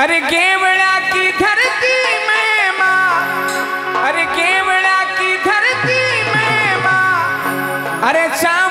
अरे केवड़ा की धरती में माँ। अरे केवड़ा की धरती में माँ। अरे चामुंडा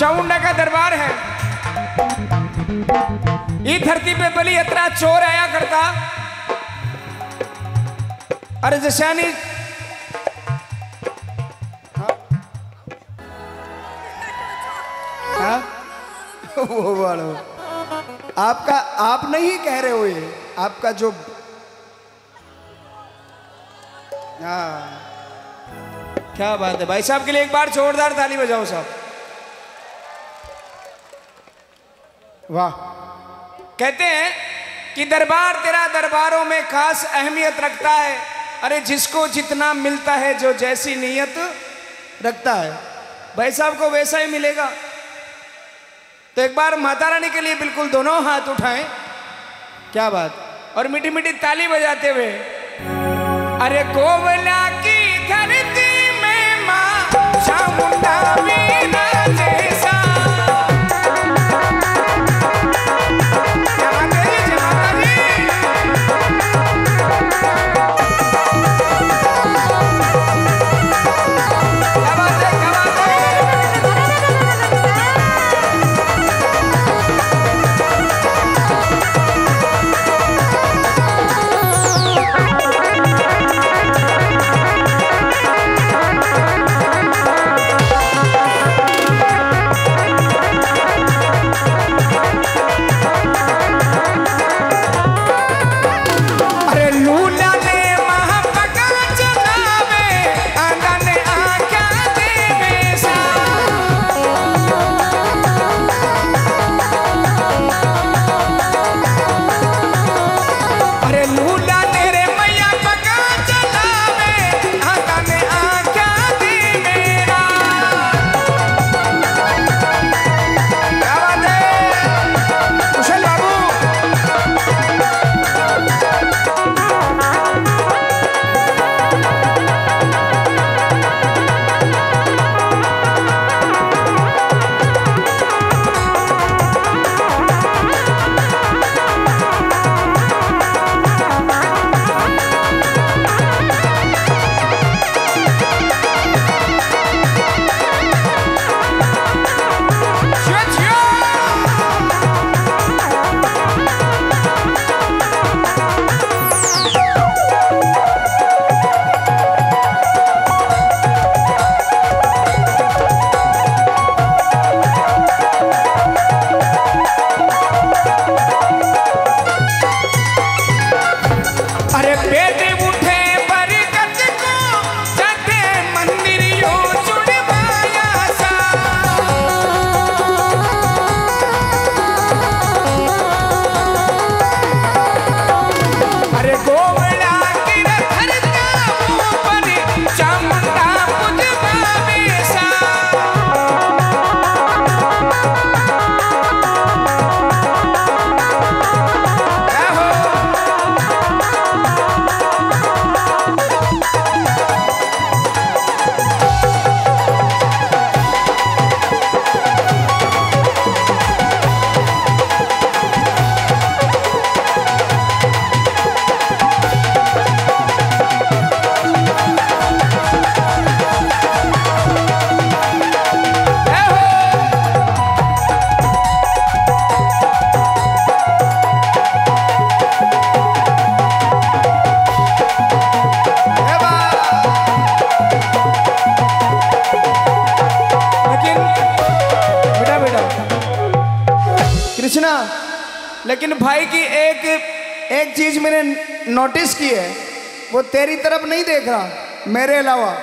चामुंडा का दरबार है। इस धरती पे बलि यात्रा चोर आया करता। अरे जशानी। हाँ? वो वालो आपका, आप नहीं कह रहे हो ये? आपका जो हाँ। क्या बात है? भाई साहब के लिए एक बार जोरदार ताली बजाओ साहब। वाह। कहते हैं कि दरबार तेरा दरबारों में खास अहमियत रखता है। अरे, जिसको जितना मिलता है, जो जैसी नीयत रखता है। भाई साहब को वैसा ही मिलेगा। तो एक बार माता रानी के लिए बिल्कुल दोनों हाथ उठाएँ। क्या बात। और मीठी मीठी ताली बजाते हुए, अरे, कोवला की धरती में माँ चामुंडा लेकिन भाई की एक एक चीज़ मैंने नोटिस की है, वो तेरी तरफ़ नहीं देख रहा, मेरे अलावा।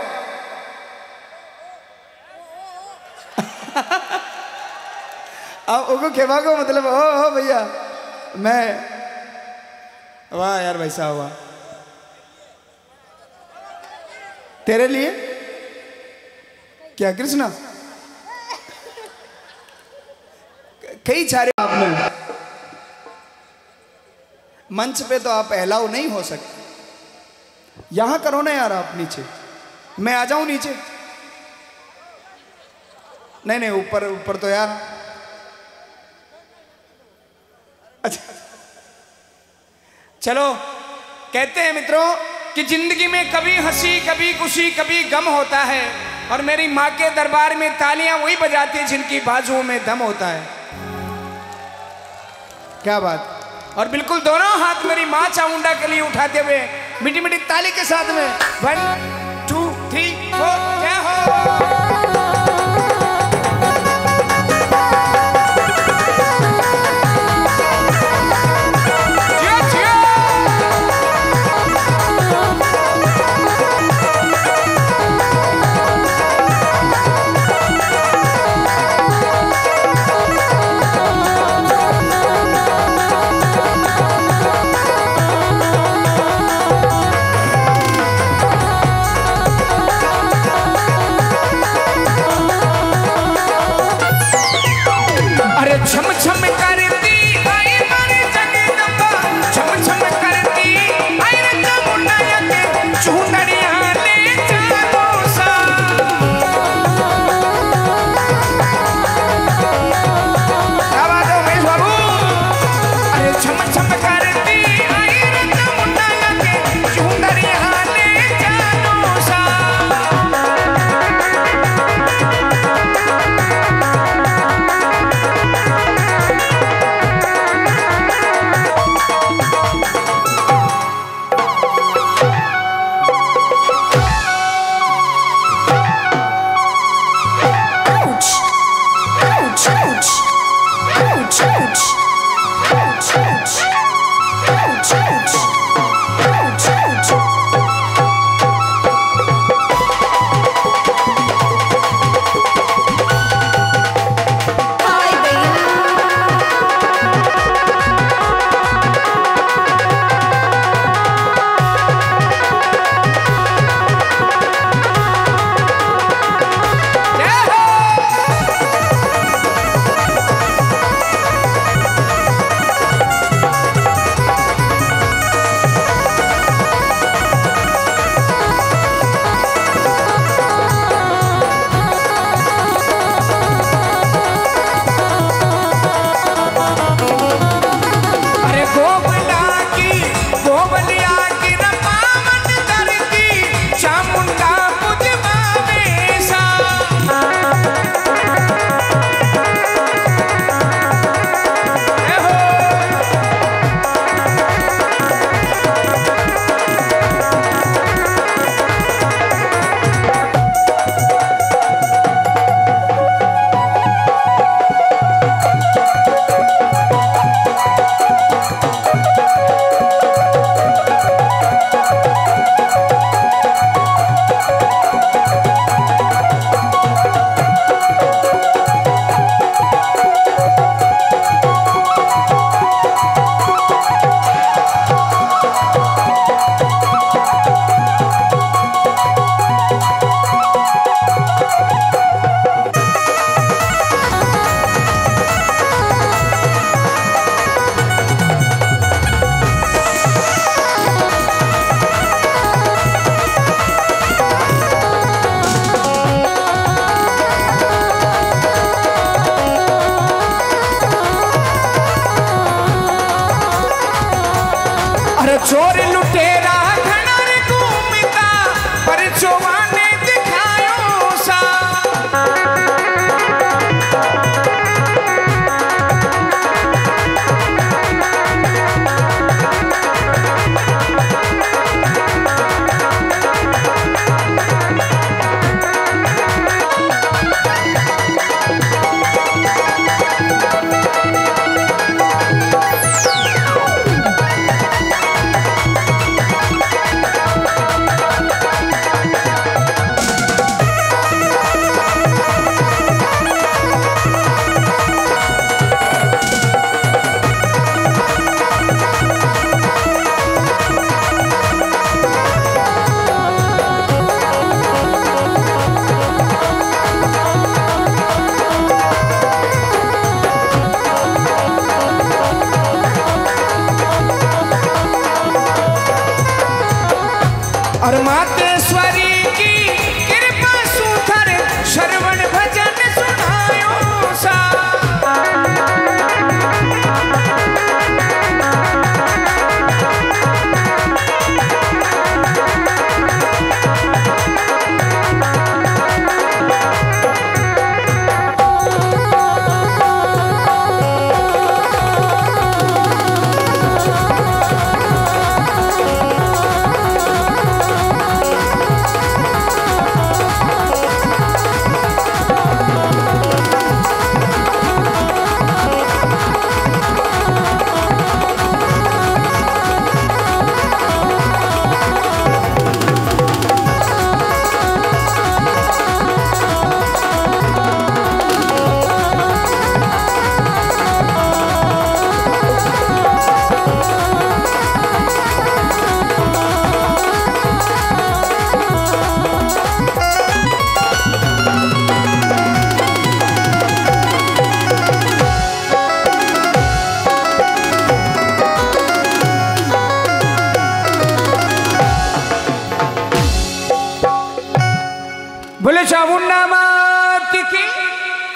अब उनको खेवा को मतलब ओ हो भैया, मैं, वाह यार भाई साहब, वाह। तेरे लिए? क्या, कृष्णा? कई सारे आपने। मंच पे तो आप अलाउ नहीं हो सकते। यहाँ करो ना यार आप नीचे। मैं आ जाऊँ नीचे। नहीं नहीं, ऊपर ऊपर तो यार। अच्छा। चलो, कहते हैं मित्रों कि ज़िंदगी में कभी हँसी, कभी खुशी, कभी गम होता है और मेरी माँ के दरबार में तालियाँ वही बजाती हैं जिनकी बाजुओं में दम होता है। क्या बात। और बिल्कुल दोनों हाथ मेरी माँ चामुंडा के लिए उठाते हुए मिट्टी मिट्टी ताली के साथ में वन